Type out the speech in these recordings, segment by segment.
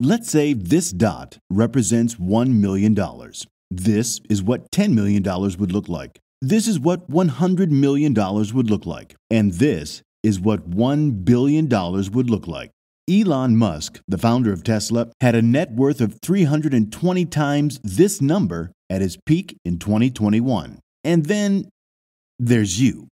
Let's say this dot represents $1 million. This is what $10 million would look like. This is what $100 million would look like. And this is what $1 billion would look like. Elon Musk, the founder of Tesla, had a net worth of 320 times this number at his peak in 2021. And then there's you.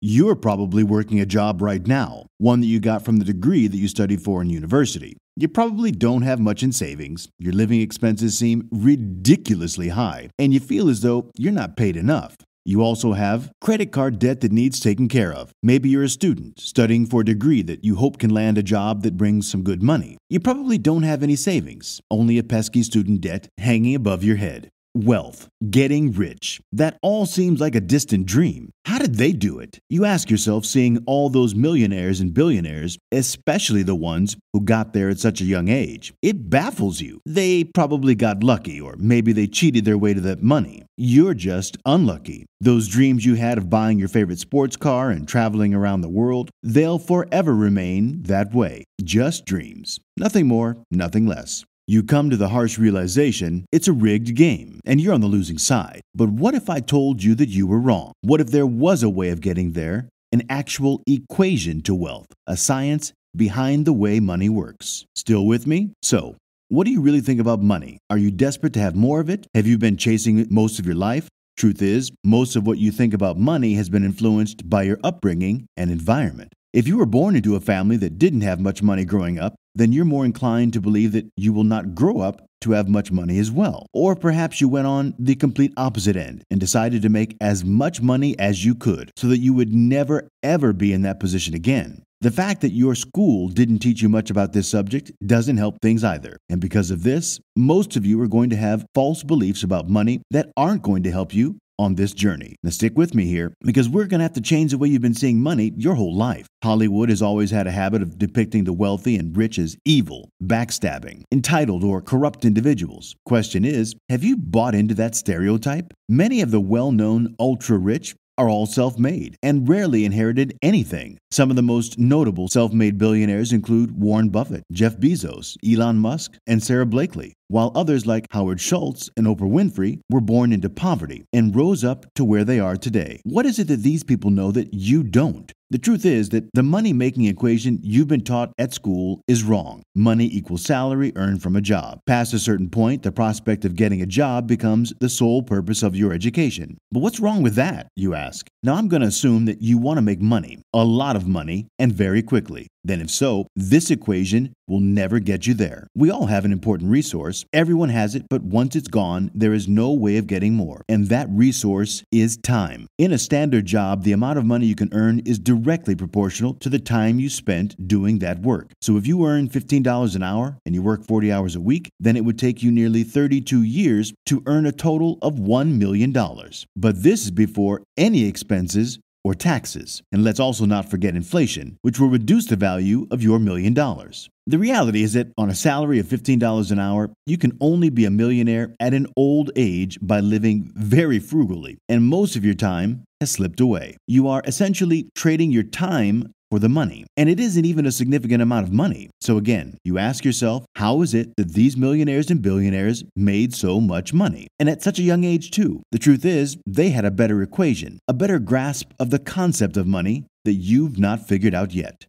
You're probably working a job right now, one that you got from the degree that you studied for in university. You probably don't have much in savings, your living expenses seem ridiculously high, and you feel as though you're not paid enough. You also have credit card debt that needs taken care of. Maybe you're a student studying for a degree that you hope can land a job that brings some good money. You probably don't have any savings, only a pesky student debt hanging above your head. Wealth, getting rich. That all seems like a distant dream. How did they do it? You ask yourself, seeing all those millionaires and billionaires, especially the ones who got there at such a young age. It baffles you. They probably got lucky, or maybe they cheated their way to that money. You're just unlucky. Those dreams you had of buying your favorite sports car and traveling around the world, they'll forever remain that way. Just dreams. Nothing more, nothing less. You come to the harsh realization it's a rigged game and you're on the losing side. But what if I told you that you were wrong? What if there was a way of getting there? An actual equation to wealth, a science behind the way money works. Still with me? So, what do you really think about money? Are you desperate to have more of it? Have you been chasing it most of your life? Truth is, most of what you think about money has been influenced by your upbringing and environment. If you were born into a family that didn't have much money growing up, then you're more inclined to believe that you will not grow up to have much money as well. Or perhaps you went on the complete opposite end and decided to make as much money as you could so that you would never ever be in that position again. The fact that your school didn't teach you much about this subject doesn't help things either. And because of this, most of you are going to have false beliefs about money that aren't going to help you on this journey. Now, stick with me here because we're going to have to change the way you've been seeing money your whole life. Hollywood has always had a habit of depicting the wealthy and rich as evil, backstabbing, entitled, or corrupt individuals. Question is, have you bought into that stereotype? Many of the well known ultra rich are all self made and rarely inherited anything. Some of the most notable self made billionaires include Warren Buffett, Jeff Bezos, Elon Musk, and Sara Blakely, while others like Howard Schultz and Oprah Winfrey were born into poverty and rose up to where they are today. What is it that these people know that you don't? The truth is that the money making equation you've been taught at school is wrong. Money equals salary earned from a job. Past a certain point, the prospect of getting a job becomes the sole purpose of your education. But what's wrong with that, you ask? Now, I'm going to assume that you want to make money, a lot of money, and very quickly. Then, if so, this equation will never get you there. We all have an important resource. Everyone has it, but once it's gone, there is no way of getting more. And that resource is time. In a standard job, the amount of money you can earn is directly proportional to the time you spent doing that work. So if you earn $15 an hour and you work 40 hours a week, then it would take you nearly 32 years to earn a total of $1 million. But this is before any expenses or taxes. And let's also not forget inflation, which will reduce the value of your million dollars. The reality is that on a salary of $15 an hour, you can only be a millionaire at an old age by living very frugally, and most of your time has slipped away. You are essentially trading your time for the money. And it isn't even a significant amount of money. So again, you ask yourself, how is it that these millionaires and billionaires made so much money? And at such a young age, too. The truth is, they had a better equation, a better grasp of the concept of money that you've not figured out yet.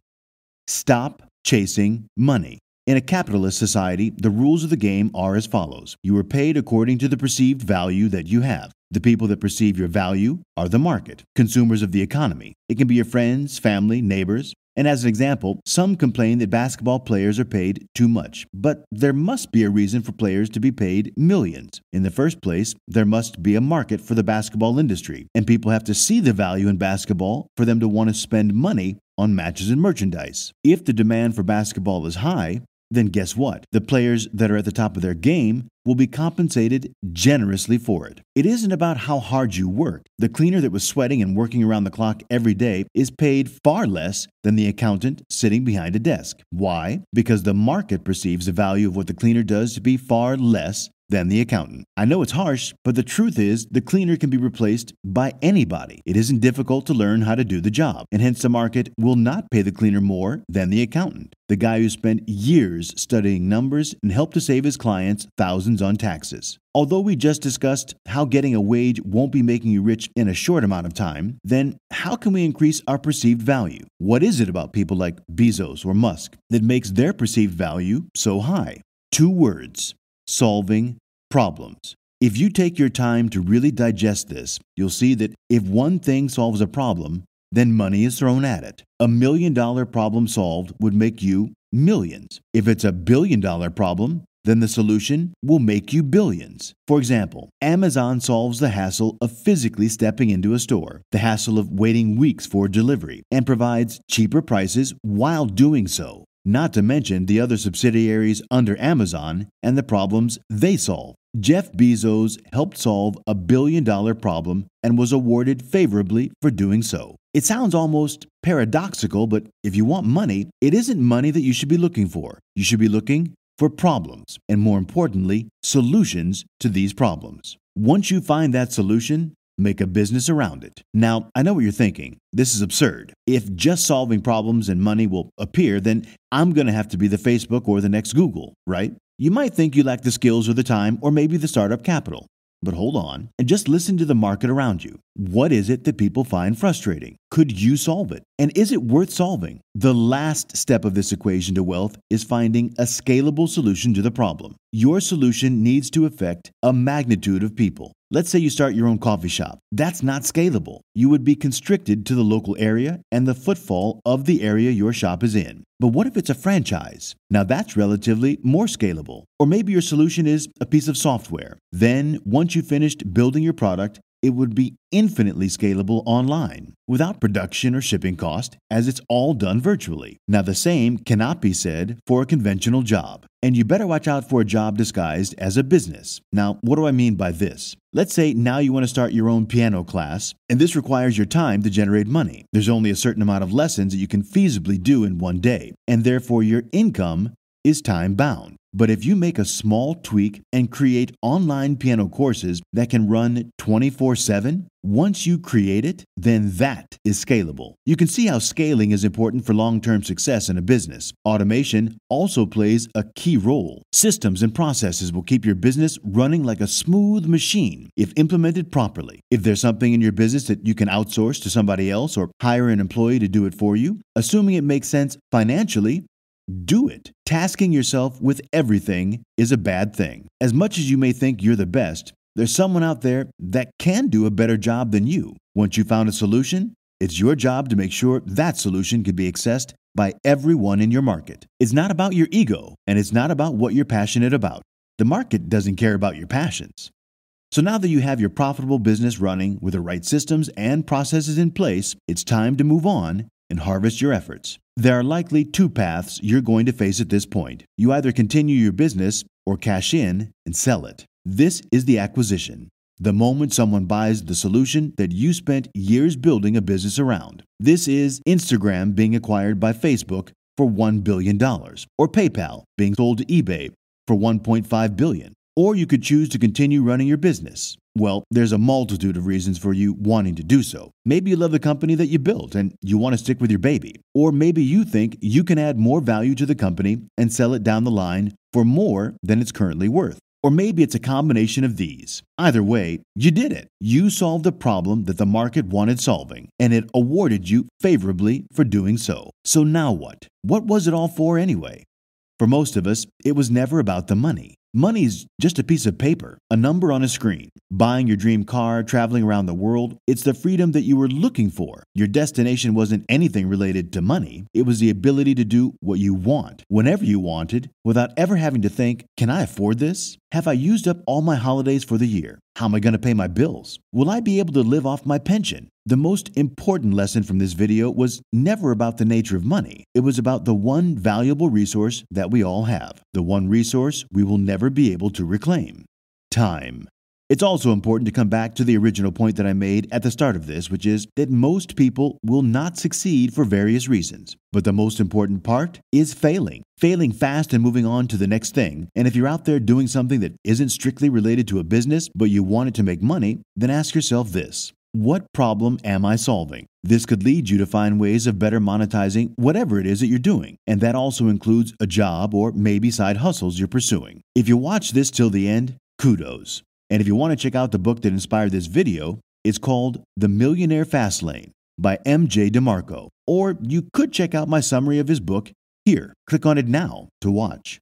Stop chasing money. In a capitalist society, the rules of the game are as follows You are paid according to the perceived value that you have. The people that perceive your value are the market, consumers of the economy. It can be your friends, family, neighbors. And as an example, some complain that basketball players are paid too much. But there must be a reason for players to be paid millions. In the first place, there must be a market for the basketball industry, and people have to see the value in basketball for them to want to spend money on matches and merchandise. If the demand for basketball is high, then guess what? The players that are at the top of their game will be compensated generously for it. It isn't about how hard you work. The cleaner that was sweating and working around the clock every day is paid far less than the accountant sitting behind a desk. Why? Because the market perceives the value of what the cleaner does to be far less than the accountant. I know it's harsh, but the truth is the cleaner can be replaced by anybody. It isn't difficult to learn how to do the job, and hence the market will not pay the cleaner more than the accountant. The guy who spent years studying numbers and helped to save his clients thousands on taxes. Although we just discussed how getting a wage won't be making you rich in a short amount of time, then how can we increase our perceived value? What is it about people like Bezos or Musk that makes their perceived value so high? Two words solving problems. If you take your time to really digest this, you'll see that if one thing solves a problem, then money is thrown at it. A million dollar problem solved would make you millions. If it's a billion dollar problem, then the solution will make you billions. For example, Amazon solves the hassle of physically stepping into a store, the hassle of waiting weeks for delivery, and provides cheaper prices while doing so. Not to mention the other subsidiaries under Amazon and the problems they solve. Jeff Bezos helped solve a billion dollar problem and was awarded favorably for doing so. It sounds almost paradoxical, but if you want money, it isn't money that you should be looking for. You should be looking for problems, and more importantly, solutions to these problems. Once you find that solution, make a business around it. Now, I know what you're thinking. This is absurd. If just solving problems and money will appear, then I'm going to have to be the Facebook or the next Google, right? You might think you lack the skills or the time or maybe the startup capital. But hold on and just listen to the market around you. What is it that people find frustrating? Could you solve it? And is it worth solving? The last step of this equation to wealth is finding a scalable solution to the problem. Your solution needs to affect a magnitude of people. Let's say you start your own coffee shop. That's not scalable. You would be constricted to the local area and the footfall of the area your shop is in. But what if it's a franchise? Now that's relatively more scalable. Or maybe your solution is a piece of software. Then, once you've finished building your product, it would be infinitely scalable online without production or shipping cost, as it's all done virtually. Now, the same cannot be said for a conventional job, and you better watch out for a job disguised as a business. Now, what do I mean by this? Let's say now you want to start your own piano class, and this requires your time to generate money. There's only a certain amount of lessons that you can feasibly do in one day, and therefore your income is time bound. But if you make a small tweak and create online piano courses that can run 24 7, once you create it, then that is scalable. You can see how scaling is important for long term success in a business. Automation also plays a key role. Systems and processes will keep your business running like a smooth machine if implemented properly. If there's something in your business that you can outsource to somebody else or hire an employee to do it for you, assuming it makes sense financially, do it. Tasking yourself with everything is a bad thing. As much as you may think you're the best, there's someone out there that can do a better job than you. Once you found a solution, it's your job to make sure that solution can be accessed by everyone in your market. It's not about your ego, and it's not about what you're passionate about. The market doesn't care about your passions. So now that you have your profitable business running with the right systems and processes in place, it's time to move on and harvest your efforts. There are likely two paths you're going to face at this point. You either continue your business or cash in and sell it. This is the acquisition. The moment someone buys the solution that you spent years building a business around. This is Instagram being acquired by Facebook for $1 billion, or PayPal being sold to eBay for $1.5 billion. Or you could choose to continue running your business. Well, there's a multitude of reasons for you wanting to do so. Maybe you love the company that you built and you want to stick with your baby. Or maybe you think you can add more value to the company and sell it down the line for more than it's currently worth. Or maybe it's a combination of these. Either way, you did it. You solved a problem that the market wanted solving, and it awarded you favorably for doing so. So now what? What was it all for anyway? For most of us, it was never about the money. Money's just a piece of paper, a number on a screen. Buying your dream car, traveling around the world, it's the freedom that you were looking for. Your destination wasn't anything related to money, it was the ability to do what you want, whenever you wanted, without ever having to think, can I afford this? Have I used up all my holidays for the year? How am I going to pay my bills? Will I be able to live off my pension? The most important lesson from this video was never about the nature of money. It was about the one valuable resource that we all have, the one resource we will never be able to reclaim time. It's also important to come back to the original point that I made at the start of this, which is that most people will not succeed for various reasons. But the most important part is failing. Failing fast and moving on to the next thing. And if you're out there doing something that isn't strictly related to a business, but you want it to make money, then ask yourself this What problem am I solving? This could lead you to find ways of better monetizing whatever it is that you're doing, and that also includes a job or maybe side hustles you're pursuing. If you watch this till the end, kudos. And if you want to check out the book that inspired this video, it's called The Millionaire Fast Lane by MJ DeMarco. Or you could check out my summary of his book here. Click on it now to watch.